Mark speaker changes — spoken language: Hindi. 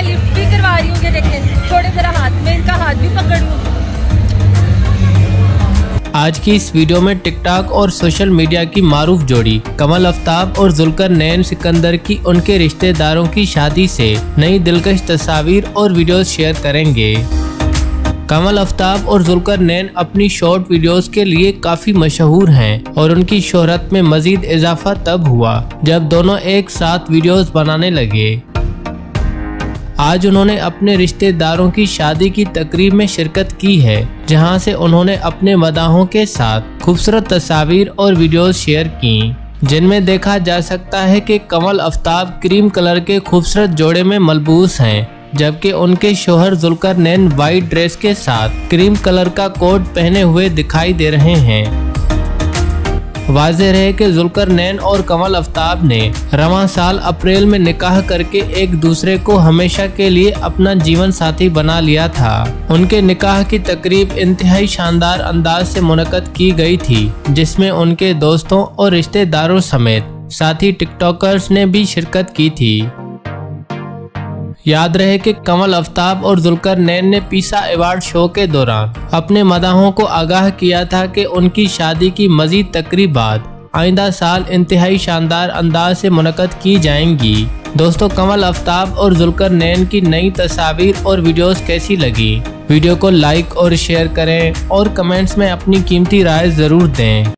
Speaker 1: मैं लिफ्ट भी करवा रही हूँ, ये देखें। थोड़े जरा हाथ में, इनका हाथ भी पकड़
Speaker 2: आज की इस वीडियो में टिकटॉक और सोशल मीडिया की मारूफ जोड़ी, कमल अफ्ताब और जुलकर नैन सिकंदर की उनके रिश्तेदारों की शादी से नई दिलकश तस्वीर और वीडियोस शेयर करेंगे। कमल अफ्ताब और जुलकर नैन अपनी शॉर्ट वीडियोस के लिए काफ़ी मशहूर हैं और उनकी शोहरत में मजीद इजाफा तब हुआ जब दोनों एक साथ वीडियोस बनाने लगे। आज उन्होंने अपने रिश्तेदारों की शादी की तकरीब में शिरकत की है, जहाँ से उन्होंने अपने मदाहों के साथ खूबसूरत तस्वीर और वीडियोस शेयर की, जिनमें देखा जा सकता है कि कमल अफ्ताब क्रीम कलर के खूबसूरत जोड़े में मलबूस हैं, जबकि उनके शोहर जुलकर नैन वाइट ड्रेस के साथ क्रीम कलर का कोट पहने हुए दिखाई दे रहे हैं। वाजह रहे कि जुलकर नैन और कमल अफ्ताब ने रवा साल अप्रैल में निकाह करके एक दूसरे को हमेशा के लिए अपना जीवन साथी बना लिया था। उनके निकाह की तकरीब इंतहाई शानदार अंदाज से मुनद की गई थी, जिसमें उनके दोस्तों और रिश्तेदारों समेत साथी टिकटॉकर्स ने भी शिरकत की थी। याद रहे कि कमल अफ्ताब और जुलकर नैन ने पीसा अवार्ड शो के दौरान अपने मदाहों को आगाह किया था कि उनकी शादी की मजीद तकरीबात आइंदा साल इंतहाई शानदार अंदाज से मुनद की जाएँगी। दोस्तों, कमल अफ्ताब और जुलकर नैन की नई तस्वीर और वीडियोस कैसी लगी? वीडियो को लाइक और शेयर करें और कमेंट्स में अपनी कीमती राय ज़रूर दें।